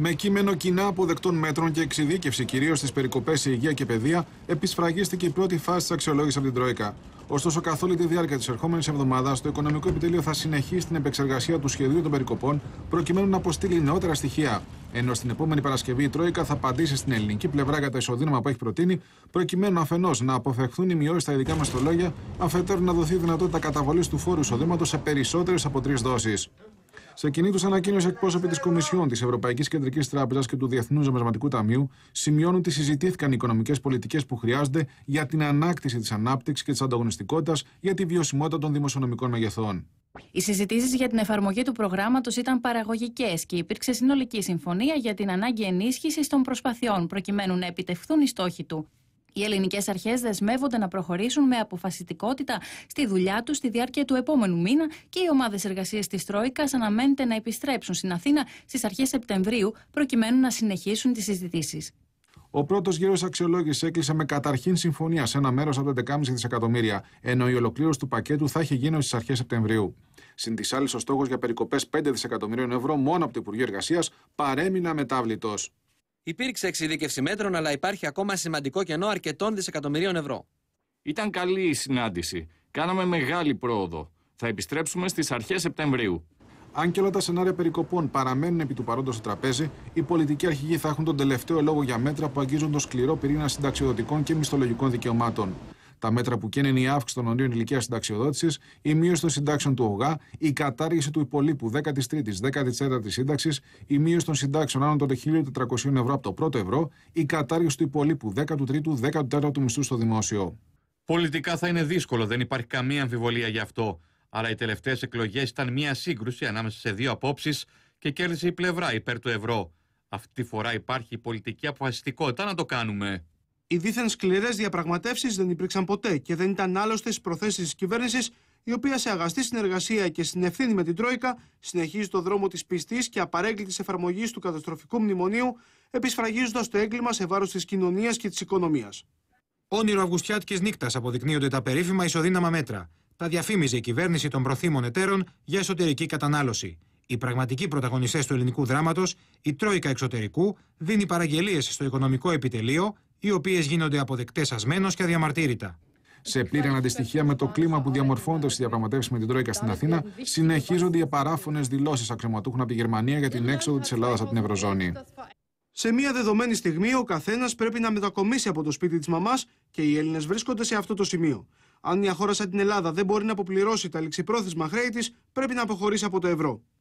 Με κείμενο κοινά αποδεκτών μέτρων και εξειδίκευση κυρίως στις περικοπές σε υγεία και παιδεία, επισφραγίστηκε η πρώτη φάση της αξιολόγησης από την Τρόικα. Ωστόσο, καθ' όλη τη διάρκεια της ερχόμενης εβδομάδας, το Οικονομικό Επιτελείο θα συνεχίσει την επεξεργασία του σχεδίου των περικοπών, προκειμένου να αποστείλει νεότερα στοιχεία. Ενώ στην επόμενη Παρασκευή η Τρόικα θα απαντήσει στην ελληνική πλευρά για το ισοδύναμα που έχει προτείνει, προκειμένου αφενός να αποφευχθούν οι μειώσεις στα ειδικά μισθολόγια, αφετέρου να δοθεί δυνατότητα καταβολής του φόρου εισοδήματος σε περισσότερες από τρεις δόσεις. Σε κοινή του ανακοίνωση, εκπρόσωποι της Κομισιόν, της Ευρωπαϊκής Κεντρικής Τράπεζας και του Διεθνούς Νομισματικού Ταμείου σημειώνουν ότι συζητήθηκαν οι οικονομικές πολιτικές που χρειάζονται για την ανάκτηση της ανάπτυξης και της ανταγωνιστικότητας για τη βιωσιμότητα των δημοσιονομικών μεγεθών. Οι συζητήσεις για την εφαρμογή του προγράμματος ήταν παραγωγικές και υπήρξε συνολική συμφωνία για την ανάγκη ενίσχυσης των προσπαθειών προκειμένου να επιτευχθούν οι στόχοι του. Οι ελληνικές αρχές δεσμεύονται να προχωρήσουν με αποφασιστικότητα στη δουλειά τους στη διάρκεια του επόμενου μήνα και οι ομάδες εργασίας της Τρόικας αναμένεται να επιστρέψουν στην Αθήνα στις αρχές Σεπτεμβρίου προκειμένου να συνεχίσουν τις συζητήσεις. Ο πρώτος γύρος αξιολόγησης έκλεισε με καταρχήν συμφωνία σε ένα μέρος από τα 11,5 δισεκατομμύρια, ενώ η ολοκλήρωση του πακέτου θα έχει γίνει στις αρχές Σεπτεμβρίου. Συν της άλλης, ο στόχος για περικοπές 5 δισεκατομμυρίων ευρώ μόνο από το Υπουργείο Εργασίας παρέμεινε αμετάβλητος. Υπήρξε εξειδίκευση μέτρων, αλλά υπάρχει ακόμα σημαντικό κενό αρκετών δισεκατομμυρίων ευρώ. Ήταν καλή η συνάντηση. Κάναμε μεγάλη πρόοδο. Θα επιστρέψουμε στις αρχές Σεπτεμβρίου. Αν και όλα τα σενάρια περικοπών παραμένουν επί του παρόντος στο τραπέζι, οι πολιτικοί αρχηγοί θα έχουν τον τελευταίο λόγο για μέτρα που αγγίζουν το σκληρό πυρήνα συνταξιοδοτικών και μισθολογικών δικαιωμάτων. Τα μέτρα που καίνε είναι η αύξηση των ορίων ηλικίας συνταξιοδότησης, η μείωση των συντάξεων του ΟΓΑ, η κατάργηση του υπολείπου 13η, 14η σύνταξης, η μείωση των συντάξεων άνω των 1.400 ευρώ από το πρώτο ευρώ, η κατάργηση του υπολείπου 13ου, 14ου μισθού στο δημόσιο. Πολιτικά θα είναι δύσκολο, δεν υπάρχει καμία αμφιβολία γι' αυτό. Αλλά οι τελευταίες εκλογές ήταν μια σύγκρουση ανάμεσα σε δύο απόψεις και κέρδισε η πλευρά υπέρ του ευρώ. Αυτή τη φορά υπάρχει η πολιτική αποφασιστικότητα να το κάνουμε. Οι δίθεν σκληρές διαπραγματεύσεις δεν υπήρξαν ποτέ και δεν ήταν άλλωστε στις προθέσεις της κυβέρνησης, η οποία σε αγαστή συνεργασία και στην ευθύνη με την Τρόικα συνεχίζει το δρόμο της πιστή και απαρέγκλητης εφαρμογής του καταστροφικού μνημονίου, επισφραγίζοντας το έγκλημα σε βάρος της κοινωνίας και της οικονομίας. Όνειρο Αυγουστιάτικης νύχτα αποδεικνύονται τα περίφημα ισοδύναμα μέτρα. Τα διαφήμιζε η κυβέρνηση των προθήμων εταίρων για εσωτερική κατανάλωση. Οι πραγματικοί πρωταγωνιστές του ελληνικού δράματος, η Τρόικα Εξωτερικού, δίνει παραγγελίες στο οικονομικό επιτελείο, οι οποίες γίνονται αποδεκτές ασμένως και αδιαμαρτύρητα. Σε πλήρη αντιστοιχεία με το κλίμα που διαμορφώνεται στις διαπραγματεύσεις με την Τρόικα στην Αθήνα, συνεχίζονται οι παράφωνε δηλώσεις αξιωματούχων από τη Γερμανία για την έξοδο της Ελλάδας από την Ευρωζώνη. Σε μια δεδομένη στιγμή, ο καθένας πρέπει να μετακομίσει από το σπίτι της μαμάς και οι Έλληνες βρίσκονται σε αυτό το σημείο. Αν μια χώρα σαν την Ελλάδα δεν μπορεί να αποπληρώσει τα ληξιπρόθεσμα χρέη της, πρέπει να αποχωρήσει από το ευρώ.